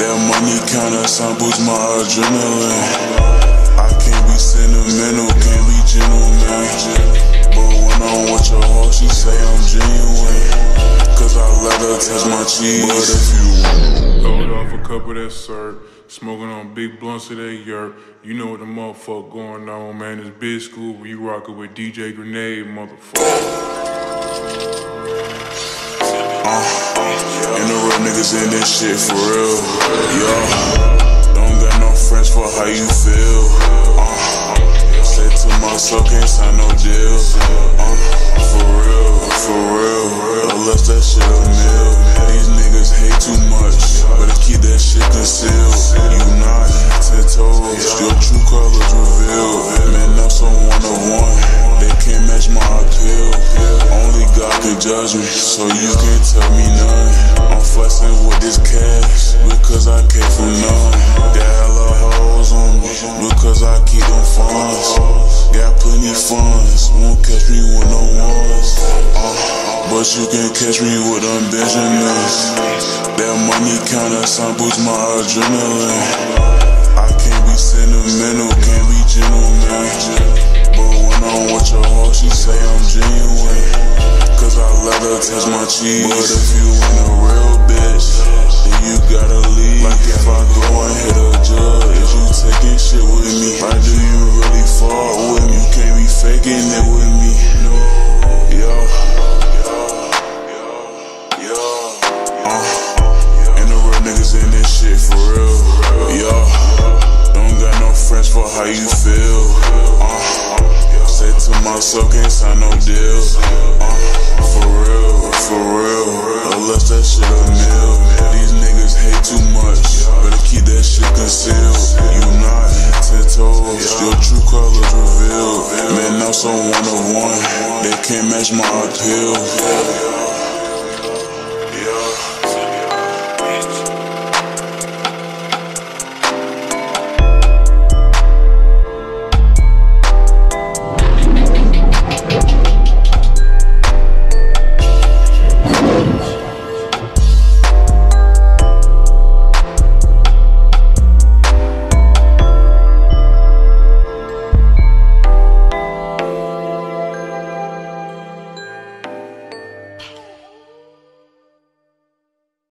That money kinda boosts my adrenaline. I can't be sentimental, can't be gentleman. But when I'm with your heart, she say I'm genuine. Cause I let her touch my cheese. But if you Load off a cup of that syrup, smoking on big blunts of that yerp. You know what the motherfucker going on, man. It's big school where you rockin' with DJ Grenade, motherfucker. The real niggas in this shit for real. Yeah. Don't got no friends for how you feel. Uh, said to myself, can't sign no deals. Uh, for real, for real. Unless that shit a meal. These niggas hate too much. Better keep that shit concealed. You not ten toes. Your true colors revealed. Man, I'm so one of one. They can't match my appeal. Only God can judge me, so you can't tell me none. I'm flexing with this cash because I came from none. Got hella hoes on me because I keep them funds. Got plenty funds, won't catch me with no ones. Uh, but you can catch me with them Benjamins. That money kinda boosts my adrenaline. I can't be sentimental, can't be gentleman. But when I'm with your heart, she say I'm genuine. Cause I let her touch my cheese. But if you ain't a real bitch, then you gotta leave. Like if I go and hit a judge, is you taking shit with me? Why do you really fall with me? You can't be faking it with me. Yo. Uh, and the real niggas in this shit for real. Yo. Don't got no friends for how you feel. Uh, said to myself, can't sign no deals. Uh, for real, for real. Unless that shit a meal. These niggas hate too much. Better keep that shit concealed. You not ten toes. Your true colors revealed. Man, I'm so one of one. They can't match my appeal.